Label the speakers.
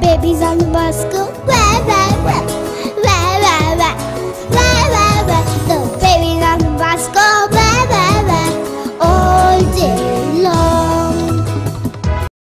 Speaker 1: babies on the bus Well,